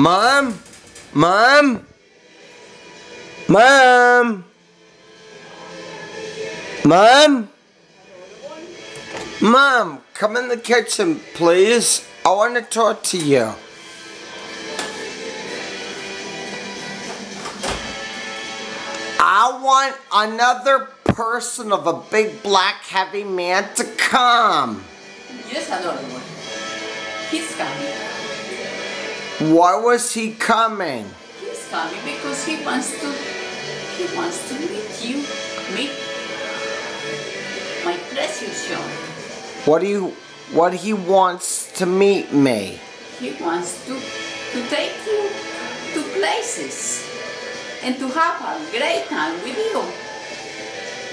Mom? Mom? Mom? Mom? Mom, come in the kitchen, please. I want to talk to you. I want another person of a big black heavy man to come. Yes, adorable. He's coming. Why was he coming? He's coming because he wants to. He wants to meet you. Meet my precious John. What do you what he wants to meet me? He wants to to take you to places and to have a great time with you.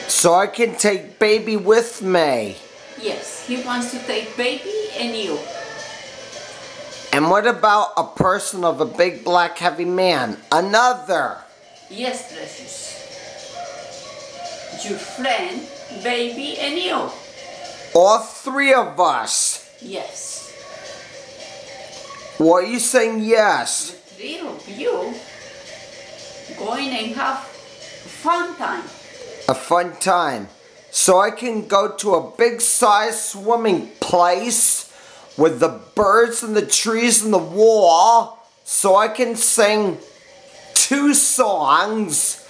So I can take baby with me. Yes, he wants to take baby and you. And what about a person of a big black heavy man? Another. Yes, precious. Your friend, baby, and you. All three of us. Yes. What are you saying yes? The three of you going and have fun time. A fun time. So I can go to a big size swimming place with the birds and the trees and the wall. So I can sing two songs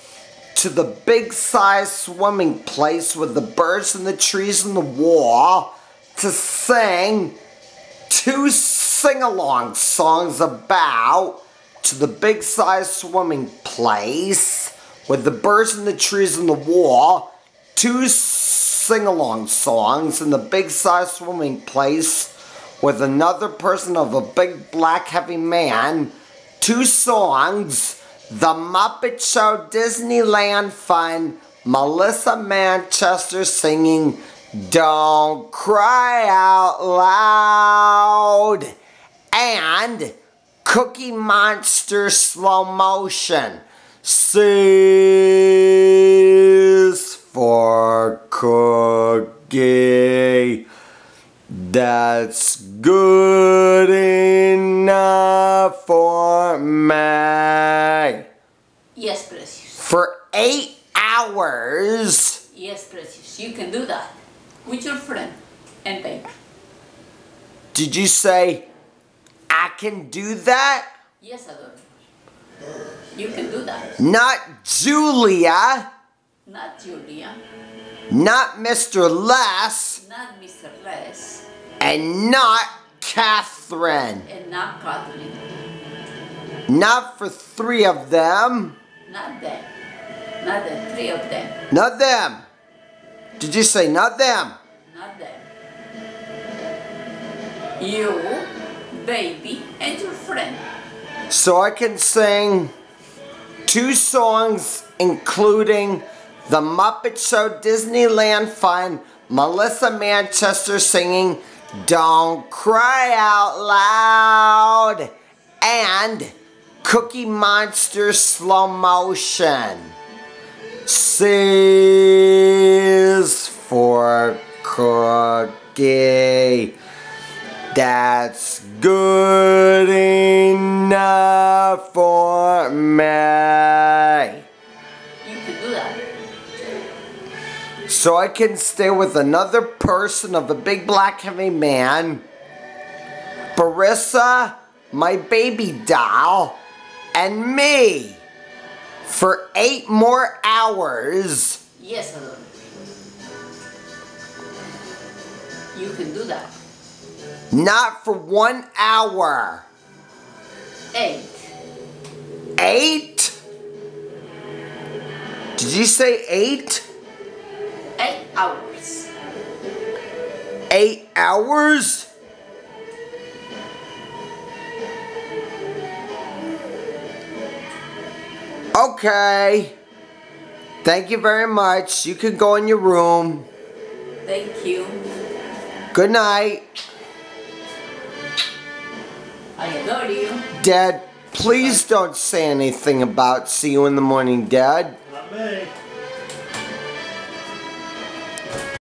to the big size swimming place with the birds and the trees and the wall to sing two sing along songs about to the big size swimming place with the birds and the trees and the wall, two sing along songs in the big size swimming place with another person of a big black heavy man, two songs, The Muppet Show Disneyland Fun, Melissa Manchester singing Don't Cry Out Loud, and Cookie Monster Slow Motion. C's for cookie. That's good enough for me. Yes, precious. For eight hours. Yes, precious. You can do that with your friend and baby. Did you say I can do that? Yes, adorable. You can do that. Not Julia. Not Julia, Not Mr. Les. not Mr. Les, And not Catherine. and not Catherine. Not for three of them. Not them. Not the three of them. Not them. Did you say not them? Not them. You, baby, and your friend. So I can sing two songs including The Muppet Show Disneyland Fun, Melissa Manchester singing Don't Cry Out Loud, and Cookie Monster Slow Motion. C's for cookie. That's good enough for me. So I can stay with another person of a big black heavy man, Barissa, my baby doll, and me for eight more hours. Yes, adorable. You can do that. Not for one hour. Eight. Eight? Did you say? Eight hours. Eight hours? Okay. Thank you very much. You can go in your room. Thank you. Good night. I adore you. Dad, please don't say anything about see you in the morning, Dad. Not me.